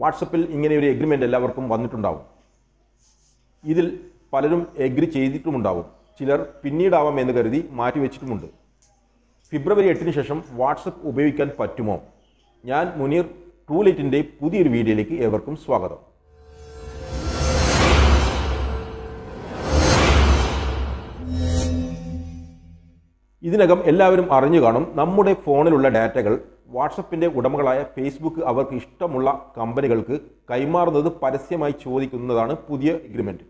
വാട്സപ്പിൽ ഇങ്ങനെ ഒരു എഗ്രിമെന്റ് എല്ലാവർക്കും വന്നിട്ടുണ്ടാവും. ഇതിൽ പലരും എഗ്രി ചെയ്തിട്ടുമുണ്ടാവും. ചിലർ പിന്നീടാവാം എന്ന് കരുതി മാറ്റിവെച്ചിട്ടുമുണ്ട്. ഫെബ്രുവരി എട്ടിന് ശേഷം വാട്സപ്പ് ഉപയോഗിക്കാൻ പറ്റുമോ? ഞാൻ മുനീർ ട്രൂലൈറ്റിന്റെ പുതിയൊരു വീഡിയോയിലേക്ക് ഏവർക്കും സ്വാഗതം. ഇതിനകം എല്ലാവരും അറിഞ്ഞു കാണും നമ്മുടെ ഫോണിലുള്ള ഡാറ്റകൾ വാട്സപ്പിന്റെ ഉടമകളായ ഫേസ്ബുക്ക് അവർക്ക് ഇഷ്ടമുള്ള കമ്പനികൾക്ക് കൈമാറുന്നത് പരസ്യമായി ചോദിക്കുന്നതാണ് പുതിയ എഗ്രിമെന്റ്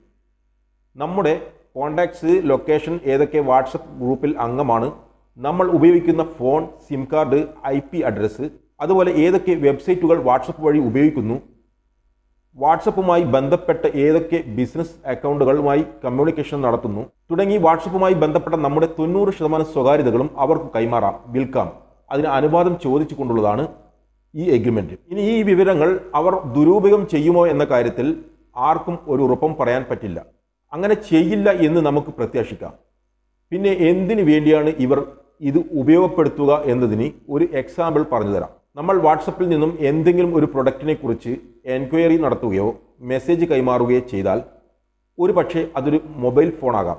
നമ്മുടെ കോണ്ടാക്ട്സ് ലൊക്കേഷൻ ഏതൊക്കെ വാട്സപ്പ് ഗ്രൂപ്പിൽ അംഗമാണ് നമ്മൾ ഉപയോഗിക്കുന്ന phone sim card I P address അതുപോലെ ഏതൊക്കെ വെബ്സൈറ്റുകൾ വാട്സപ്പ് വഴി ഉപയോഗിക്കുന്നു വാട്സപ്പുമായി ബന്ധപ്പെട്ട ഏതൊക്കെ ബിസിനസ് അക്കൗണ്ടുകളുമായി കമ്മ്യൂണിക്കേഷൻ നടത്തുന്നു തുടങ്ങി വാട്സപ്പുമായി ബന്ധപ്പെട്ട നമ്മുടെ തൊണ്ണൂറ് ശതമാനം സ്വകാര്യതകളും അവർക്ക് കൈമാറാം. വിൽക്കാം അതിന് അനുവാദം ചോദിച്ചുകൊണ്ടുള്ളതാണ് ഈ എഗ്രിമെന്റ് ഇനി ഈ വിവരങ്ങൾ അവർ ദുരുപയോഗം ചെയ്യുമോ എന്ന കാര്യത്തിൽ ആർക്കും ഒരു ഉറപ്പും പറയാൻ പറ്റില്ല. അങ്ങനെ ചെയ്യില്ല എന്ന് നമുക്ക് പ്രത്യാശിക്കാം. പിന്നെ എന്തിനു വേണ്ടിയാണ് ഇവർ ഇത് ഉപയോഗപ്പെടുത്തുക എന്നതിന് ഒരു എക്സാമ്പിൾ പറഞ്ഞു തരാം. നമ്മൾ വാട്സപ്പിൽ നിന്നും എന്തെങ്കിലും ഒരു പ്രൊഡക്റ്റിനെ കുറിച്ച് എൻക്വയറി നടത്തുകയോ മെസ്സേജ് കൈമാറുകയോ ചെയ്താൽ ഒരു പക്ഷേ അതൊരു മൊബൈൽ ഫോണാകാം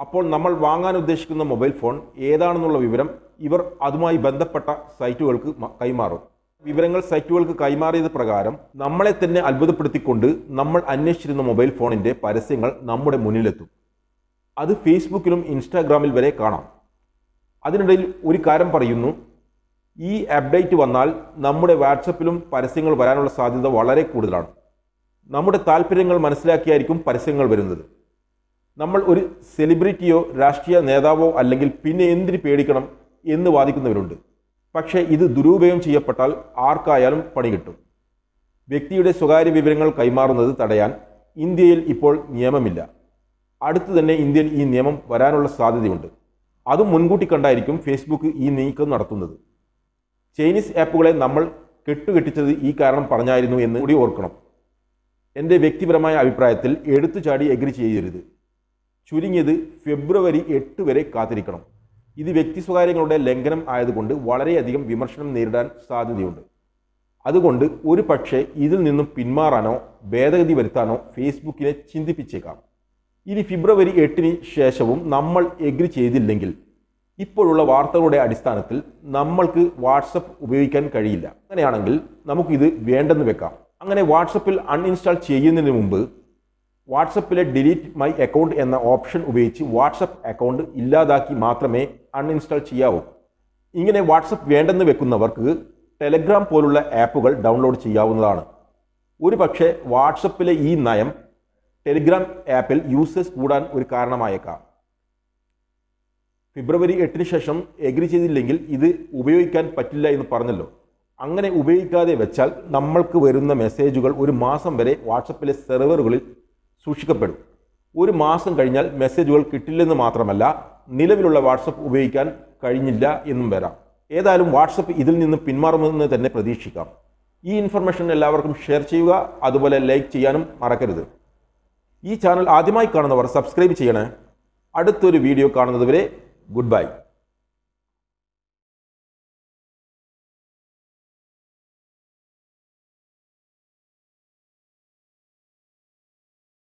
അപ്പോൾ നമ്മൾ വാങ്ങാൻ ഉദ്ദേശിക്കുന്ന മൊബൈൽ ഫോൺ ഏതാണെന്നുള്ള വിവരം ഇവർ അതുമായി ബന്ധപ്പെട്ട സൈറ്റുകൾക്ക് കൈമാറും. വിവരങ്ങൾ സൈറ്റുകൾക്ക് കൈമാറിയത് പ്രകാരം നമ്മളെ തന്നെ അത്ഭുതപ്പെടുത്തിക്കൊണ്ട് നമ്മൾ അന്വേഷിച്ചിരുന്ന മൊബൈൽ ഫോണിന്റെ പരസ്യങ്ങൾ നമ്മുടെ മുന്നിലെത്തും. അത് ഫേസ്ബുക്കിലും ഇൻസ്റ്റാഗ്രാമിൽ വരെ കാണാം. അതിനിടയിൽ ഒരു കാര്യം പറയുന്നു. ഈ അപ്ഡേറ്റ് വന്നാൽ നമ്മുടെ വാട്സപ്പിലും പരസ്യങ്ങൾ വരാനുള്ള സാധ്യത വളരെ കൂടുതലാണ്. നമ്മുടെ താല്പര്യങ്ങൾ മനസ്സിലാക്കിയായിരിക്കും പരസ്യങ്ങൾ വരുന്നത്. നമ്മൾ ഒരു സെലിബ്രിറ്റിയോ രാഷ്ട്രീയ നേതാവോ അല്ലെങ്കിൽ പിന്നെ എന്തിന് പേടിക്കണം? എന്ന് വാദിക്കുന്നവരുണ്ട്. പക്ഷേ ഇത് ദുരുപയോഗം ചെയ്യപ്പെട്ടാൽ ആർക്കായാലും പണി കിട്ടും. വ്യക്തിയുടെ സ്വകാര്യ വിവരങ്ങൾ കൈമാറുന്നത് തടയാൻ ഇന്ത്യയിൽ ഇപ്പോൾ നിയമമില്ല. അടുത്തു തന്നെ ഇന്ത്യയിൽ ഈ നിയമം വരാനുള്ള സാധ്യതയുണ്ട്. അതും മുൻകൂട്ടി കണ്ടായിരിക്കും ഫേസ്ബുക്ക് ഈ നീക്കം നടത്തുന്നത്. ചൈനീസ് ആപ്പുകളെ നമ്മൾ കെട്ടുകെട്ടിച്ചത് ഈ കാരണം പറഞ്ഞായിരുന്നു എന്ന് കൂടി ഓർക്കണം. എന്റെ വ്യക്തിപരമായ അഭിപ്രായത്തിൽ എടുത്തു ചാടി എഗ്രി ചെയ്യരുത്. ചുരുങ്ങിയത് ഫെബ്രുവരി എട്ട് വരെ കാത്തിരിക്കണം. ഇത് വ്യക്തി സ്വകാര്യങ്ങളുടെ ലംഘനം ആയതുകൊണ്ട് വളരെയധികം വിമർശനം നേരിടാൻ സാധ്യതയുണ്ട്. അതുകൊണ്ട് ഒരു പക്ഷേ ഇതിൽ നിന്നും പിന്മാറാനോ ഭേദഗതി വരുത്താനോ ഫേസ്ബുക്കിനെ ചിന്തിപ്പിച്ചേക്കാം. ഇനി ഫെബ്രുവരി എട്ടിന് ശേഷവും നമ്മൾ എഗ്രി ചെയ്തില്ലെങ്കിൽ ഇപ്പോഴുള്ള വാർത്തകളുടെ അടിസ്ഥാനത്തിൽ നമ്മൾക്ക് വാട്സപ്പ് ഉപയോഗിക്കാൻ കഴിയില്ല. അങ്ങനെയാണെങ്കിൽ നമുക്കിത് വേണ്ടെന്ന് വെക്കാം. അങ്ങനെ വാട്സപ്പിൽ അൺഇൻസ്റ്റാൾ ചെയ്യുന്നതിന് മുമ്പ് വാട്സപ്പിലെ ഡിലീറ്റ് മൈ അക്കൗണ്ട് എന്ന ഓപ്ഷൻ ഉപയോഗിച്ച് വാട്സപ്പ് അക്കൗണ്ട് ഇല്ലാതാക്കി മാത്രമേ അൺഇൻസ്റ്റാൾ ചെയ്യാവൂ. ഇങ്ങനെ വാട്സപ്പ് വേണ്ടെന്ന് വെക്കുന്നവർക്ക് ടെലഗ്രാം പോലുള്ള ആപ്പുകൾ ഡൗൺലോഡ് ചെയ്യാവുന്നതാണ്. ഒരു പക്ഷേ വാട്സപ്പിലെ ഈ നയം ടെലിഗ്രാം ആപ്പിൽ യൂസേഴ്സ് കൂടാൻ ഒരു കാരണമായേക്കാം. ഫെബ്രുവരി എട്ടിന് ശേഷം എഗ്രി ചെയ്തില്ലെങ്കിൽ ഇത് ഉപയോഗിക്കാൻ പറ്റില്ല എന്ന് പറഞ്ഞല്ലോ. അങ്ങനെ ഉപയോഗിക്കാതെ വെച്ചാൽ നമ്മൾക്ക് വരുന്ന മെസ്സേജുകൾ ഒരു മാസം വരെ വാട്സപ്പിലെ സെർവറുകളിൽ സൂക്ഷിക്കപ്പെടും. ഒരു മാസം കഴിഞ്ഞാൽ മെസ്സേജുകൾ കിട്ടില്ലെന്ന് മാത്രമല്ല നിലവിലുള്ള വാട്സപ്പ് ഉപയോഗിക്കാൻ കഴിഞ്ഞില്ല എന്നും വരാം. ഏതായാലും വാട്സപ്പ് ഇതിൽ നിന്ന് പിന്മാറുമെന്ന് തന്നെ പ്രതീക്ഷിക്കാം. ഈ ഇൻഫർമേഷൻ എല്ലാവർക്കും ഷെയർ ചെയ്യുക അതുപോലെ ലൈക്ക് ചെയ്യാനും മറക്കരുത്. ഈ ചാനൽ ആദ്യമായി കാണുന്നവർ സബ്സ്ക്രൈബ് ചെയ്യണേ. അടുത്തൊരു വീഡിയോ കാണുന്നതുവരെ ഗുഡ് ബൈ